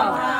power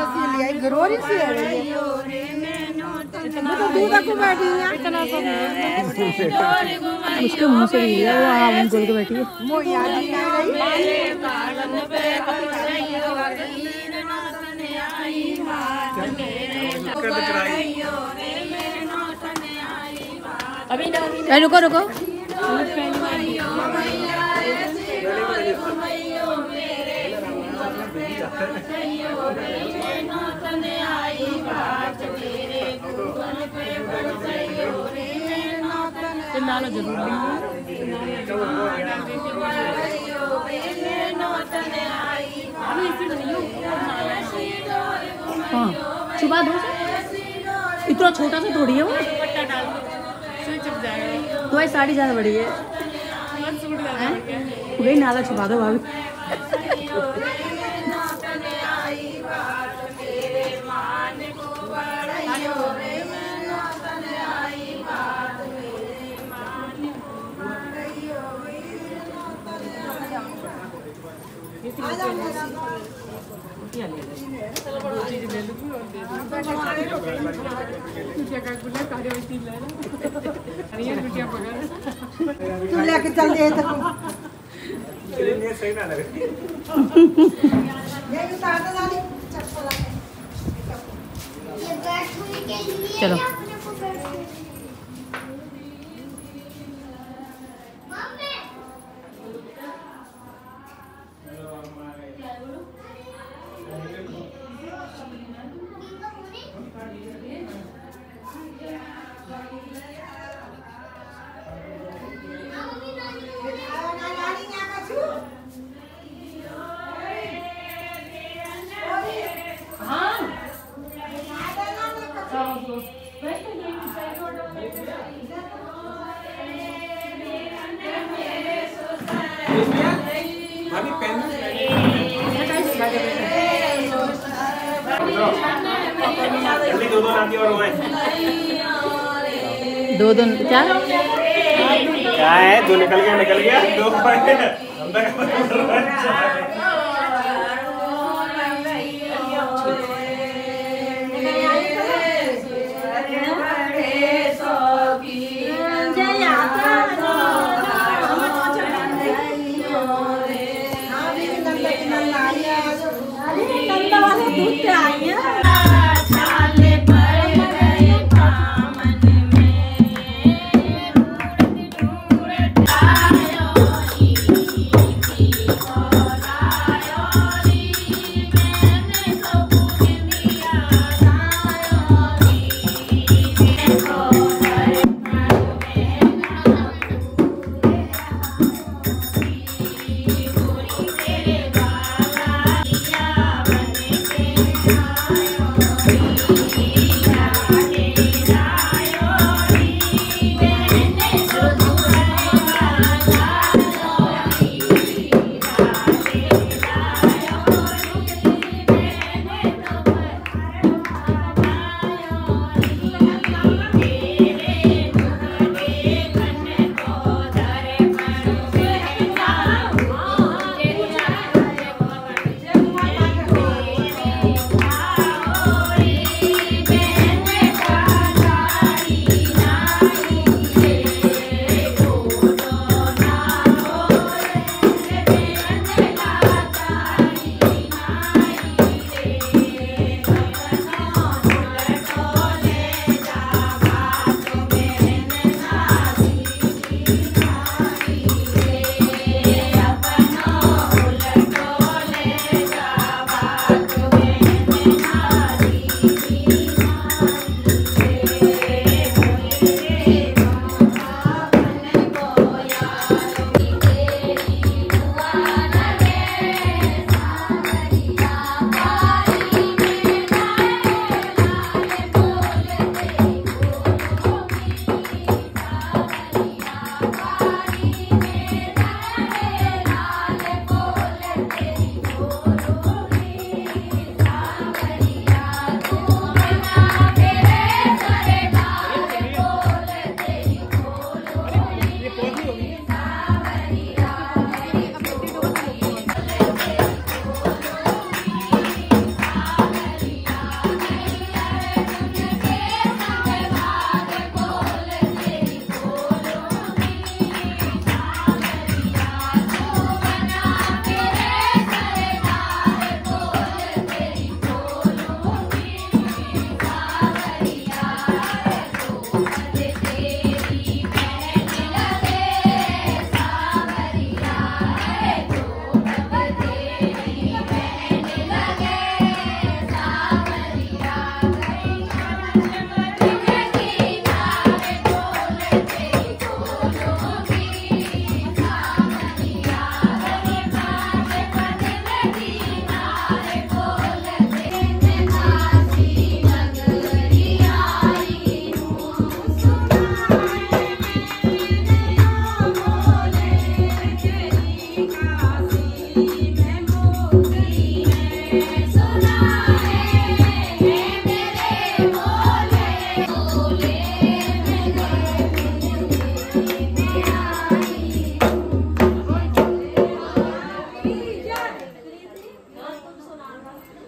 क्या हो रहा है कहाँ कौन सा उसके मुँह से भी लिया वो हाँ मुँह खोल के बैठी है अरे रुको रुको ज़रूर हाँ। छुपा दो इतना छोटा सा थोड़ी है वो। जाएगा। तुम्हारी साड़ी ज़्यादा बड़ी है। गई नाला छुपा दो भाभी। तू लेके चल दे तो सही ना लगे ये उतार दे चलो। दो दो दो क्या? क्या है दो निकल गया निकल गया दो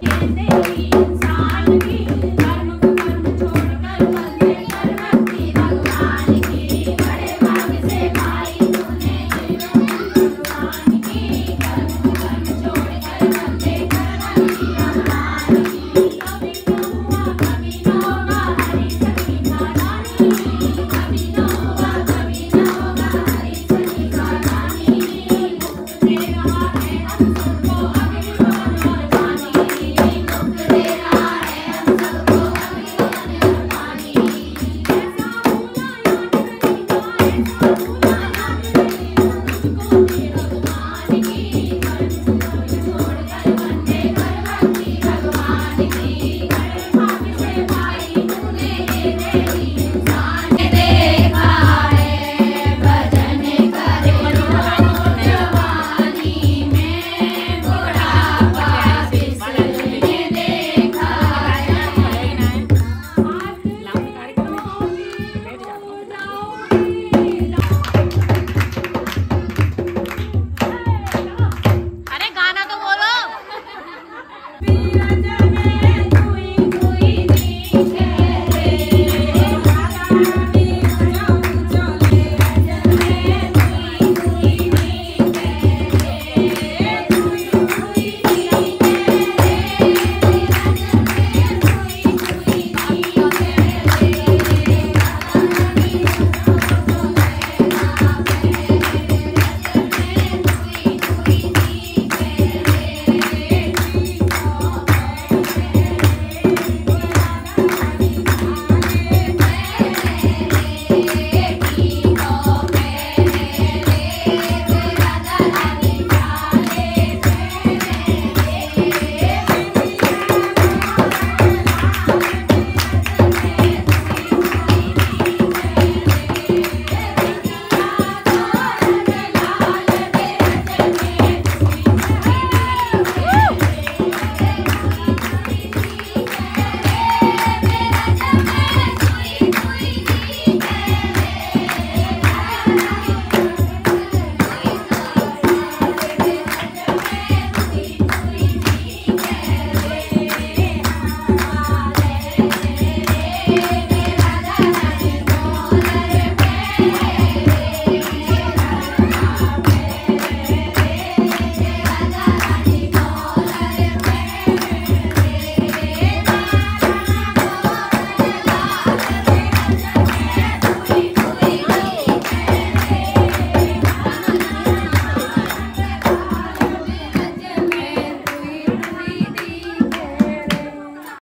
Yes,